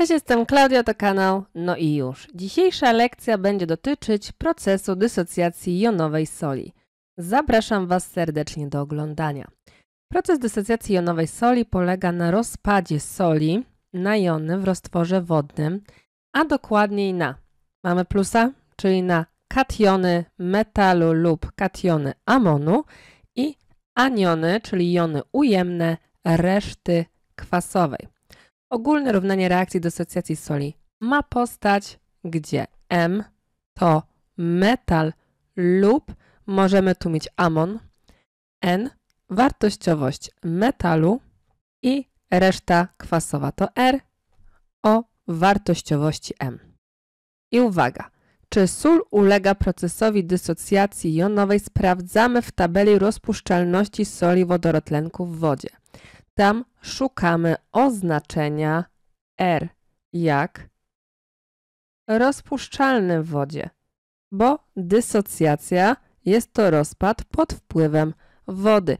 Cześć, jestem Klaudia, to kanał No i już. Dzisiejsza lekcja będzie dotyczyć procesu dysocjacji jonowej soli. Zapraszam Was serdecznie do oglądania. Proces dysocjacji jonowej soli polega na rozpadzie soli na jony w roztworze wodnym, a dokładniej na, mamy plusa, czyli na kationy metalu lub kationy amonu i aniony, czyli jony ujemne reszty kwasowej. Ogólne równanie reakcji dysocjacji soli ma postać, gdzie M to metal lub możemy tu mieć amon, N wartościowość metalu i reszta kwasowa to R o wartościowości M. I uwaga, czy sól ulega procesowi dysocjacji jonowej sprawdzamy w tabeli rozpuszczalności soli wodorotlenku w wodzie. Tam szukamy oznaczenia R jak rozpuszczalny w wodzie, bo dysocjacja jest to rozpad pod wpływem wody.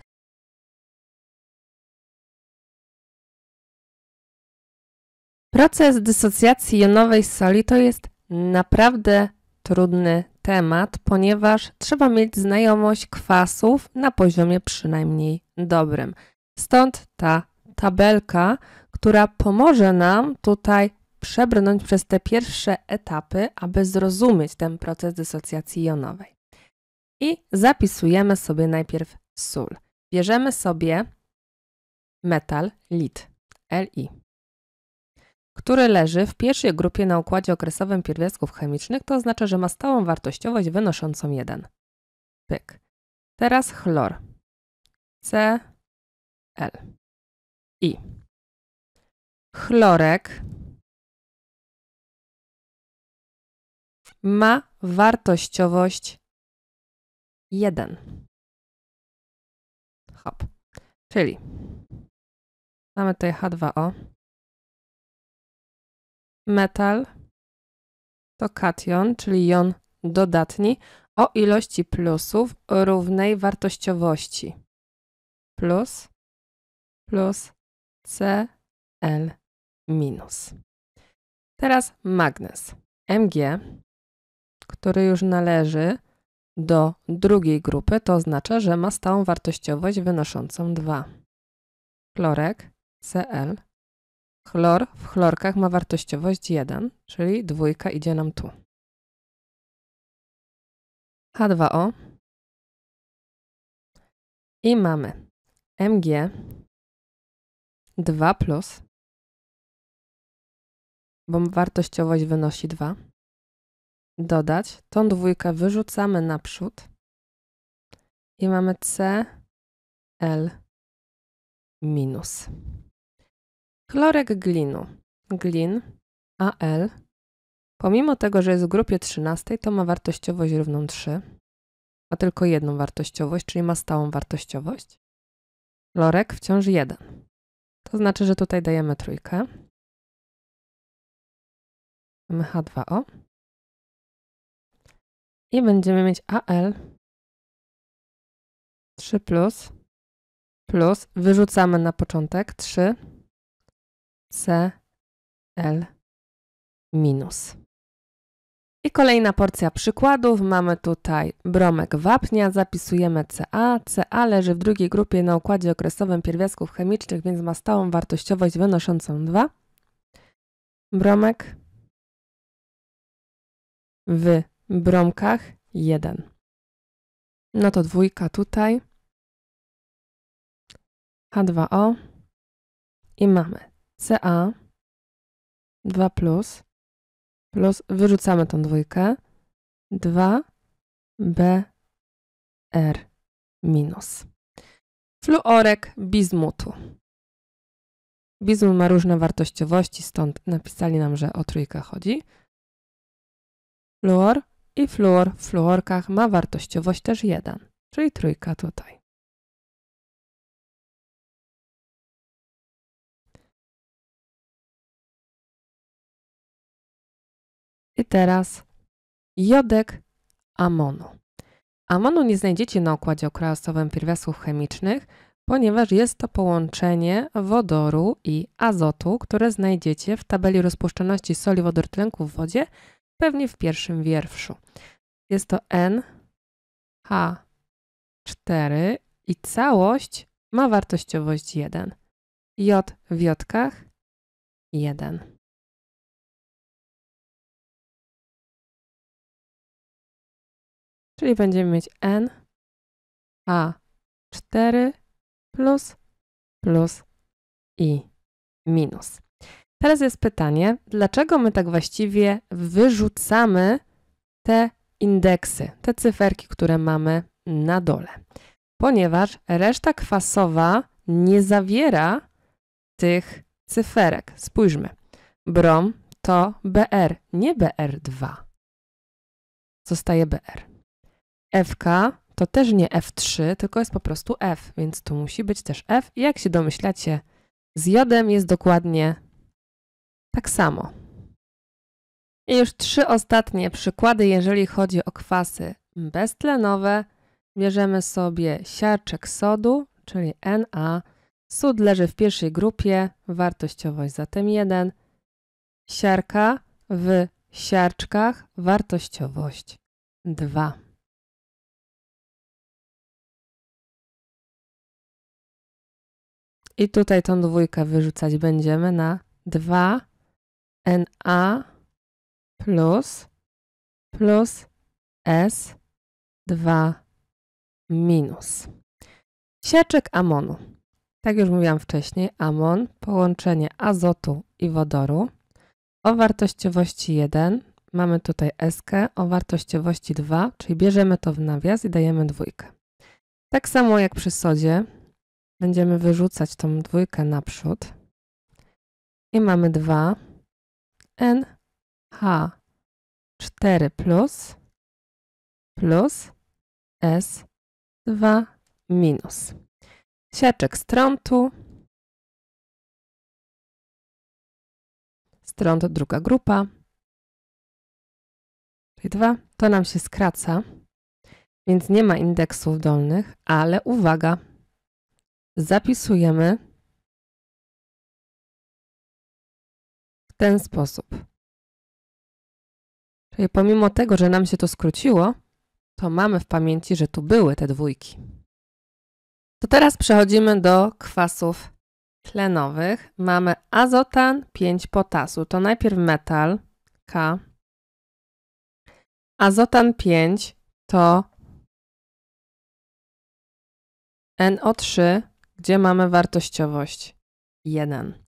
Proces dysocjacji jonowej soli to jest naprawdę trudny temat, ponieważ trzeba mieć znajomość kwasów na poziomie przynajmniej dobrym. Stąd ta tabelka, która pomoże nam tutaj przebrnąć przez te pierwsze etapy, aby zrozumieć ten proces dysocjacji jonowej. I zapisujemy sobie najpierw sól. Bierzemy sobie metal lit, Li, który leży w pierwszej grupie na układzie okresowym pierwiastków chemicznych, to oznacza, że ma stałą wartościowość wynoszącą 1. Pyk. Teraz chlor, C, L. I chlorek ma wartościowość 1. Hop. Czyli mamy tutaj H2O. Metal to kation, czyli jon dodatni o ilości plusów równej wartościowości. Plus plus Cl minus. Teraz magnez. Mg, który już należy do drugiej grupy, to oznacza, że ma stałą wartościowość wynoszącą 2. Chlorek Cl. Chlor w chlorkach ma wartościowość 1, czyli dwójka idzie nam tu. H2O. I mamy Mg 2 plus, bo wartościowość wynosi 2. Dodać, tą dwójkę wyrzucamy naprzód i mamy C, L minus. Chlorek glinu. Glin, AL, pomimo tego, że jest w grupie 13, to ma wartościowość równą 3. Ma tylko jedną wartościowość, czyli ma stałą wartościowość. Chlorek wciąż 1. To znaczy, że tutaj dajemy trójkę. Mamy H2O. I będziemy mieć AL 3 plus plus wyrzucamy na początek 3 CL minus. I kolejna porcja przykładów. Mamy tutaj bromek wapnia, zapisujemy Ca. Ca leży w drugiej grupie na układzie okresowym pierwiastków chemicznych, więc ma stałą wartościowość wynoszącą 2. Bromek w bromkach 1. No to dwójka tutaj. H2O i mamy Ca 2 plus plus wyrzucamy tą dwójkę 2 BR minus. Fluorek bizmutu. Bizmut ma różne wartościowości, stąd napisali nam, że o trójkę chodzi. Fluor i fluor w fluorkach ma wartościowość też 1, czyli trójka tutaj. I teraz jodek amonu. Amonu nie znajdziecie na układzie okrasowym pierwiastków chemicznych, ponieważ jest to połączenie wodoru i azotu, które znajdziecie w tabeli rozpuszczalności soli wodortlenku w wodzie, pewnie w pierwszym wierszu. Jest to NH4 i całość ma wartościowość 1. J w jodkach 1. Czyli będziemy mieć N A4 plus plus i minus. Teraz jest pytanie, dlaczego my tak właściwie wyrzucamy te indeksy, te cyferki, które mamy na dole? Ponieważ reszta kwasowa nie zawiera tych cyferek. Spójrzmy. Brom to BR, nie BR2. Zostaje BR. FK to też nie F3, tylko jest po prostu F, więc tu musi być też F. I jak się domyślacie, z jodem jest dokładnie tak samo. I już trzy ostatnie przykłady, jeżeli chodzi o kwasy beztlenowe. Bierzemy sobie siarczek sodu, czyli Na. Sód leży w pierwszej grupie, wartościowość zatem 1. Siarka w siarczkach, wartościowość 2. I tutaj tą dwójkę wyrzucać będziemy na 2 Na plus plus S2 minus. Sieczek amonu. Tak już mówiłam wcześniej, amon, połączenie azotu i wodoru o wartościowości 1. Mamy tutaj SK o wartościowości 2, czyli bierzemy to w nawias i dajemy dwójkę. Tak samo jak przy sodzie, będziemy wyrzucać tą dwójkę naprzód i mamy 2 NH4 plus plus S2 minus. Siaczek strontu. Stront druga grupa. Czyli 2. To nam się skraca, więc nie ma indeksów dolnych, ale uwaga, zapisujemy w ten sposób. Czyli pomimo tego, że nam się to skróciło, to mamy w pamięci, że tu były te dwójki. To teraz przechodzimy do kwasów tlenowych. Mamy azotan, 5 potasu. To najpierw metal K. Azotan 5 to NO3, gdzie mamy wartościowość 1.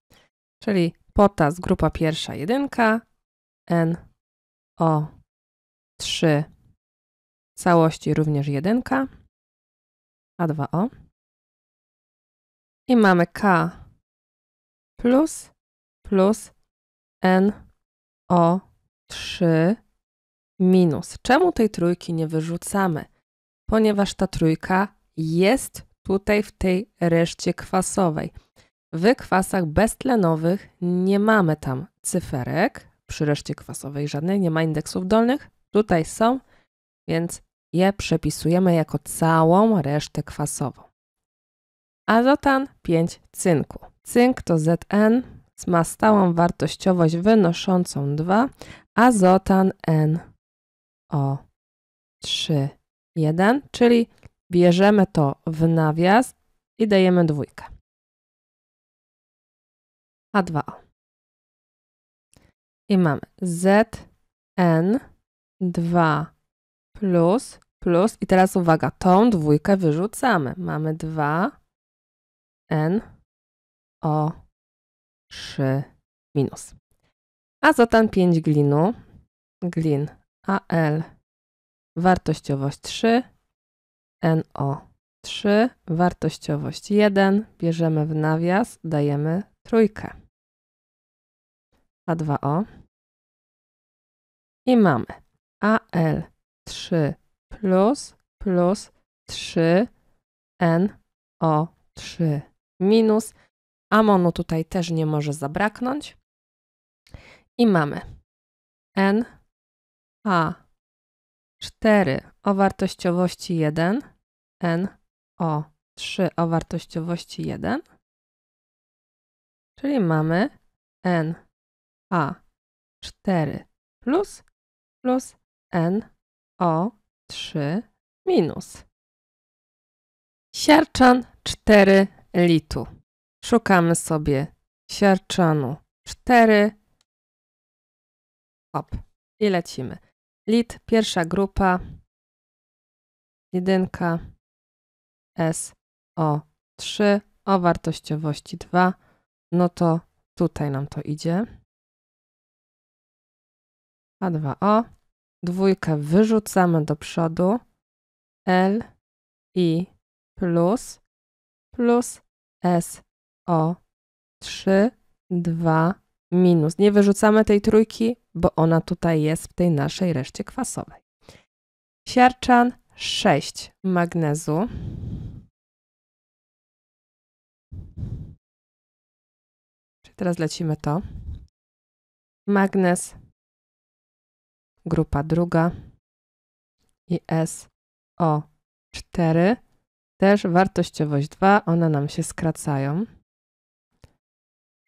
Czyli potas, grupa pierwsza, jedynka, NO3 całości również jedynka, A2O. I mamy K plus plus NO3 minus. Czemu tej trójki nie wyrzucamy? Ponieważ ta trójka jest tutaj w tej reszcie kwasowej. W kwasach beztlenowych nie mamy tam cyferek, przy reszcie kwasowej żadnej, nie ma indeksów dolnych. Tutaj są, więc je przepisujemy jako całą resztę kwasową. Azotan 5 cynku. Cynk to Zn ma stałą wartościowość wynoszącą 2, azotan NO3 1, czyli bierzemy to w nawias i dajemy dwójkę. A2O. I mamy Zn2 plus plus i teraz uwaga, tą dwójkę wyrzucamy. Mamy 2 N O 3 minus. Azotan 5 glinu, glin Al, wartościowość 3, NO 3, wartościowość 1, bierzemy w nawias, dajemy trójkę. A2O i mamy Al3 plus plus 3 NO3 minus. Amonu tutaj też nie może zabraknąć. I mamy N A 4 o wartościowości 1, N O 3 o wartościowości 1. Czyli mamy n a 4 plus plus n o 3 minus. Siarczan 4 litu. Szukamy sobie siarczanu 4. Hop. I lecimy. Lit, pierwsza grupa. Jedynka. S, O, 3. O wartościowości 2. No to tutaj nam to idzie. A2O. Dwójkę wyrzucamy do przodu. L, I plus plus S, O, 3, 2, minus. Nie wyrzucamy tej trójki, bo ona tutaj jest w tej naszej reszcie kwasowej. Siarczan 6 magnezu. Teraz lecimy to. Magnez, grupa druga i SO4. Też wartościowość 2, one nam się skracają.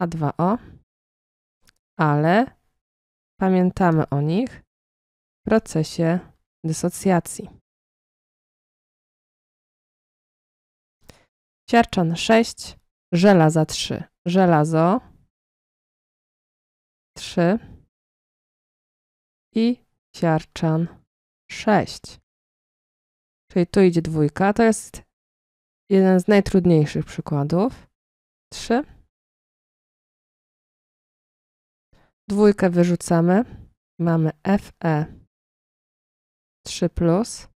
A2O, ale pamiętamy o nich w procesie dysocjacji. Siarczan 6, żelaza 3. Żelazo 3 i siarczan 6. Czyli tu idzie dwójka. To jest jeden z najtrudniejszych przykładów. 3. Dwójkę wyrzucamy. Mamy FE 3 plus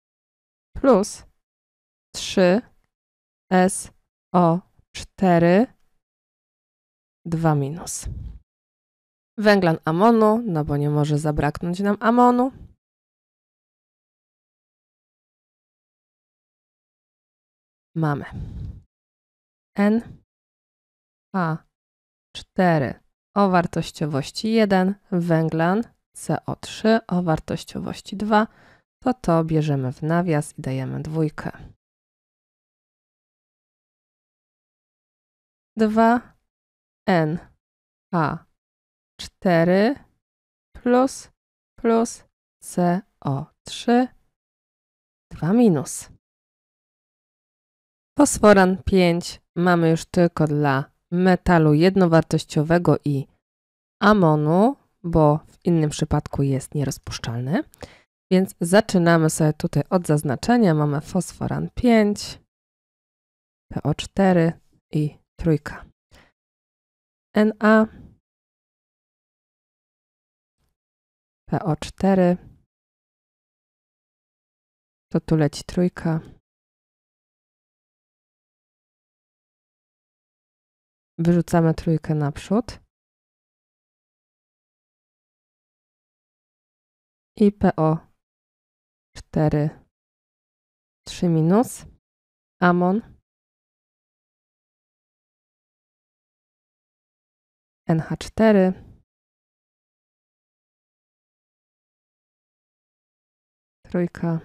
plus 3 SO 4 2 minus. Węglan amonu, no bo nie może zabraknąć nam amonu. Mamy. N A 4 o wartościowości 1, węglan CO3 o wartościowości 2, to to bierzemy w nawias i dajemy dwójkę. 2 N A 4 plus plus CO3 2 minus. Fosforan 5 mamy już tylko dla metalu jednowartościowego i amonu, bo w innym przypadku jest nierozpuszczalny. Więc zaczynamy sobie tutaj od zaznaczenia. Mamy fosforan 5, PO4 i trójka. Na PO4 to tu leci trójka. Wyrzucamy trójkę naprzód. I PO4 3 minus. Amon NH4 trójka,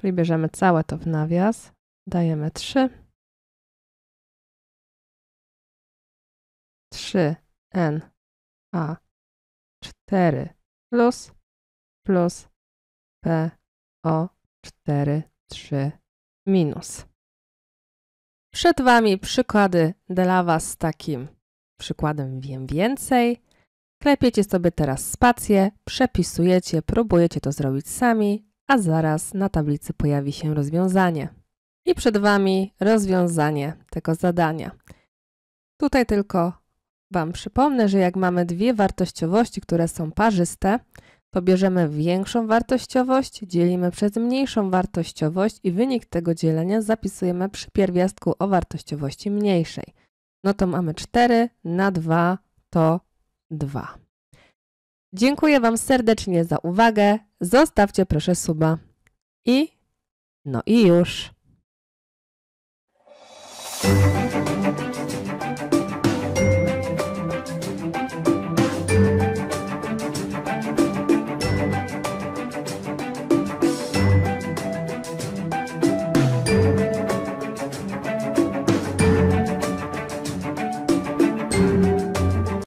czyli bierzemy całe to w nawias, dajemy 3, 3 N A 4 plus plus P O 4 3 minus. Przed Wami przykłady dla Was z takim przykładem wiem więcej. Klepiecie sobie teraz spację, przepisujecie, próbujecie to zrobić sami, a zaraz na tablicy pojawi się rozwiązanie. I przed Wami rozwiązanie tego zadania. Tutaj tylko Wam przypomnę, że jak mamy dwie wartościowości, które są parzyste, to bierzemy większą wartościowość, dzielimy przez mniejszą wartościowość i wynik tego dzielenia zapisujemy przy pierwiastku o wartościowości mniejszej no to mamy 4 na 2 to 2. Dziękuję Wam serdecznie za uwagę. Zostawcie proszę suba. I no i już.